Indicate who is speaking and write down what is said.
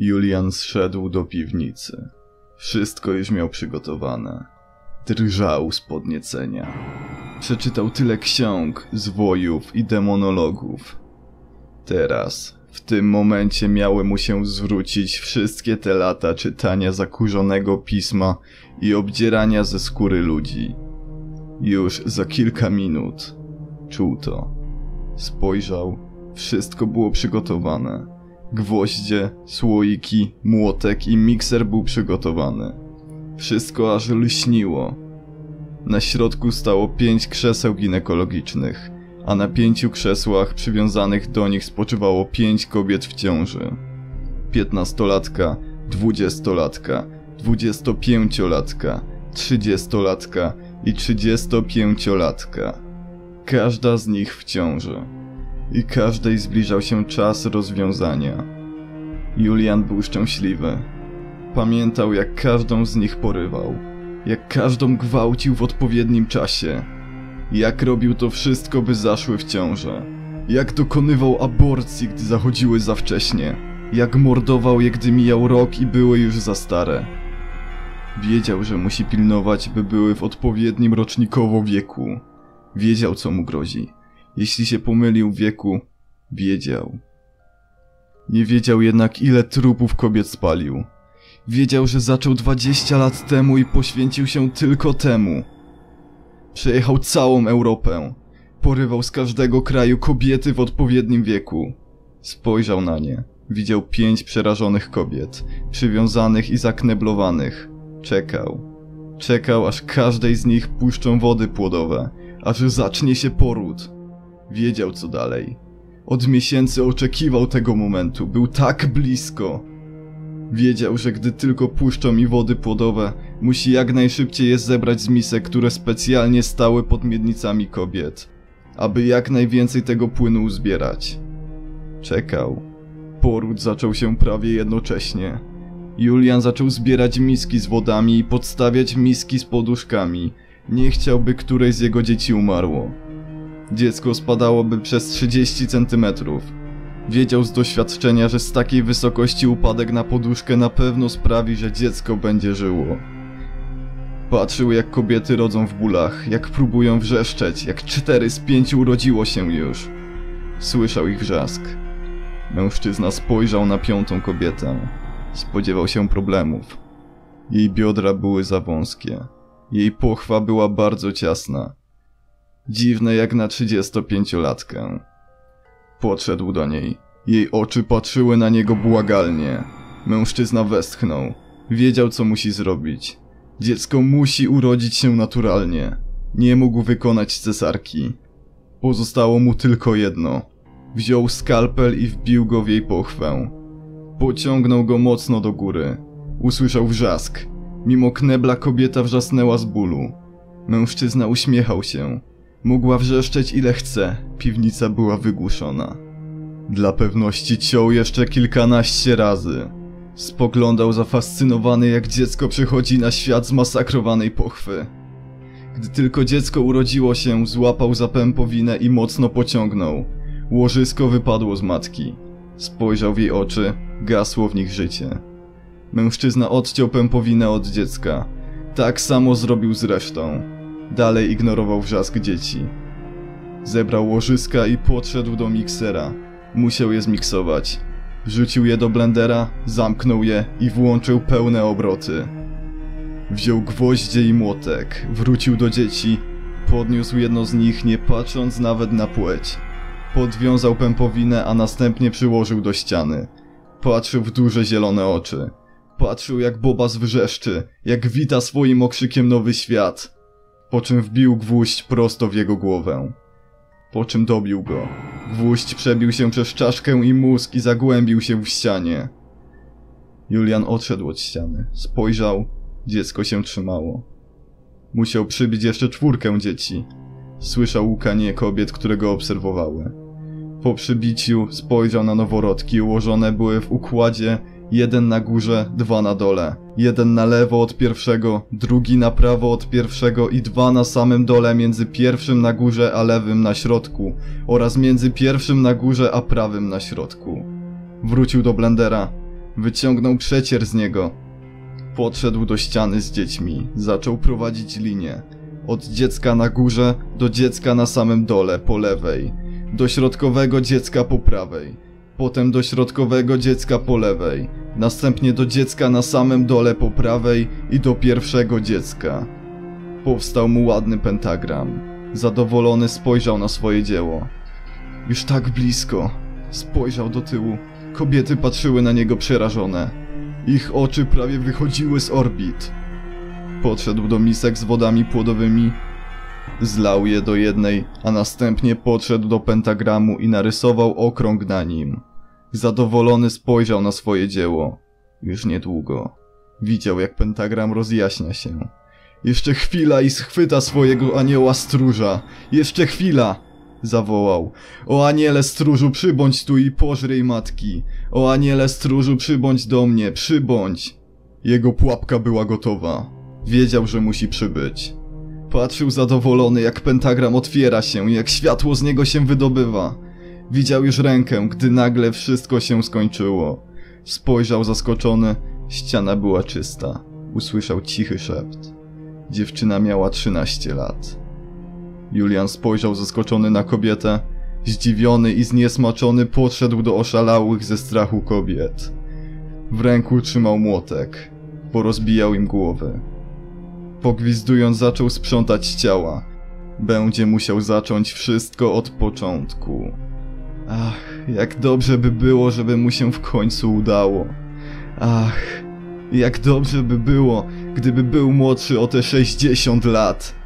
Speaker 1: Julian zszedł do piwnicy. Wszystko już miał przygotowane. Drżał z podniecenia. Przeczytał tyle ksiąg, zwojów i demonologów. Teraz, w tym momencie miały mu się zwrócić wszystkie te lata czytania zakurzonego pisma i obdzierania ze skóry ludzi. Już za kilka minut czuł to. Spojrzał, wszystko było przygotowane. Gwoździe, słoiki, młotek i mikser był przygotowany. Wszystko aż lśniło. Na środku stało pięć krzeseł ginekologicznych, a na pięciu krzesłach przywiązanych do nich spoczywało pięć kobiet w ciąży. Piętnastolatka, dwudziestolatka, dwudziestopięciolatka, trzydziestolatka i trzydziestopięciolatka. Każda z nich w ciąży i każdej zbliżał się czas rozwiązania. Julian był szczęśliwy. Pamiętał, jak każdą z nich porywał, jak każdą gwałcił w odpowiednim czasie, jak robił to wszystko, by zaszły w ciążę, jak dokonywał aborcji, gdy zachodziły za wcześnie, jak mordował je, gdy mijał rok i były już za stare. Wiedział, że musi pilnować, by były w odpowiednim rocznikowo wieku. Wiedział, co mu grozi. Jeśli się pomylił w wieku, wiedział. Nie wiedział jednak, ile trupów kobiet spalił. Wiedział, że zaczął 20 lat temu i poświęcił się tylko temu. Przejechał całą Europę. Porywał z każdego kraju kobiety w odpowiednim wieku. Spojrzał na nie. Widział pięć przerażonych kobiet, przywiązanych i zakneblowanych. Czekał. Czekał, aż każdej z nich puszczą wody płodowe, aż zacznie się poród. Wiedział co dalej. Od miesięcy oczekiwał tego momentu, był tak blisko. Wiedział, że gdy tylko puszczą mi wody płodowe, musi jak najszybciej je zebrać z misek, które specjalnie stały pod miednicami kobiet, aby jak najwięcej tego płynu uzbierać. Czekał. Poród zaczął się prawie jednocześnie. Julian zaczął zbierać miski z wodami i podstawiać miski z poduszkami. Nie chciałby któreś z jego dzieci umarło. Dziecko spadałoby przez 30 centymetrów. Wiedział z doświadczenia, że z takiej wysokości upadek na poduszkę na pewno sprawi, że dziecko będzie żyło. Patrzył jak kobiety rodzą w bólach, jak próbują wrzeszczeć, jak cztery z pięciu urodziło się już. Słyszał ich wrzask. Mężczyzna spojrzał na piątą kobietę. Spodziewał się problemów. Jej biodra były za wąskie. Jej pochwa była bardzo ciasna. Dziwne jak na 35-latkę. Podszedł do niej. Jej oczy patrzyły na niego błagalnie. Mężczyzna westchnął. Wiedział, co musi zrobić. Dziecko musi urodzić się naturalnie. Nie mógł wykonać cesarki. Pozostało mu tylko jedno. Wziął skalpel i wbił go w jej pochwę. Pociągnął go mocno do góry. Usłyszał wrzask. Mimo knebla kobieta wrzasnęła z bólu. Mężczyzna uśmiechał się. Mogła wrzeszczeć ile chce, piwnica była wygłuszona. Dla pewności ciął jeszcze kilkanaście razy. Spoglądał zafascynowany jak dziecko przychodzi na świat zmasakrowanej pochwy. Gdy tylko dziecko urodziło się, złapał za pępowinę i mocno pociągnął. Łożysko wypadło z matki. Spojrzał w jej oczy, gasło w nich życie. Mężczyzna odciął pępowinę od dziecka. Tak samo zrobił z resztą. Dalej ignorował wrzask dzieci. Zebrał łożyska i podszedł do miksera. Musiał je zmiksować. Wrzucił je do blendera, zamknął je i włączył pełne obroty. Wziął gwoździe i młotek, wrócił do dzieci, podniósł jedno z nich nie patrząc nawet na płeć. Podwiązał pępowinę, a następnie przyłożył do ściany. Patrzył w duże zielone oczy. Patrzył jak Bobas wrzeszczy, jak wita swoim okrzykiem nowy świat po czym wbił gwóźdź prosto w jego głowę. Po czym dobił go. Gwóźdź przebił się przez czaszkę i mózg i zagłębił się w ścianie. Julian odszedł od ściany. Spojrzał. Dziecko się trzymało. Musiał przybić jeszcze czwórkę dzieci. Słyszał łukanie kobiet, które go obserwowały. Po przybiciu spojrzał na noworodki, ułożone były w układzie jeden na górze, dwa na dole. Jeden na lewo od pierwszego, drugi na prawo od pierwszego i dwa na samym dole między pierwszym na górze a lewym na środku oraz między pierwszym na górze a prawym na środku. Wrócił do blendera, wyciągnął przecier z niego. Podszedł do ściany z dziećmi, zaczął prowadzić linię. Od dziecka na górze do dziecka na samym dole, po lewej. Do środkowego dziecka po prawej. Potem do środkowego dziecka po lewej. Następnie do dziecka na samym dole po prawej i do pierwszego dziecka. Powstał mu ładny pentagram. Zadowolony spojrzał na swoje dzieło. Już tak blisko. Spojrzał do tyłu. Kobiety patrzyły na niego przerażone. Ich oczy prawie wychodziły z orbit. Podszedł do misek z wodami płodowymi, zlał je do jednej, a następnie podszedł do pentagramu i narysował okrąg na nim. Zadowolony spojrzał na swoje dzieło. Już niedługo. Widział, jak pentagram rozjaśnia się. Jeszcze chwila i schwyta swojego anioła stróża. Jeszcze chwila! Zawołał. O aniele stróżu, przybądź tu i pożryj matki. O aniele stróżu, przybądź do mnie, przybądź. Jego pułapka była gotowa. Wiedział, że musi przybyć. Patrzył zadowolony, jak pentagram otwiera się jak światło z niego się wydobywa. Widział już rękę, gdy nagle wszystko się skończyło. Spojrzał zaskoczony, ściana była czysta. Usłyszał cichy szept. Dziewczyna miała 13 lat. Julian spojrzał zaskoczony na kobietę. Zdziwiony i zniesmaczony podszedł do oszalałych ze strachu kobiet. W ręku trzymał młotek. Porozbijał im głowy. Pogwizdując zaczął sprzątać ciała. Będzie musiał zacząć wszystko od początku. Ach, jak dobrze by było, żeby mu się w końcu udało. Ach, jak dobrze by było, gdyby był młodszy o te 60 lat.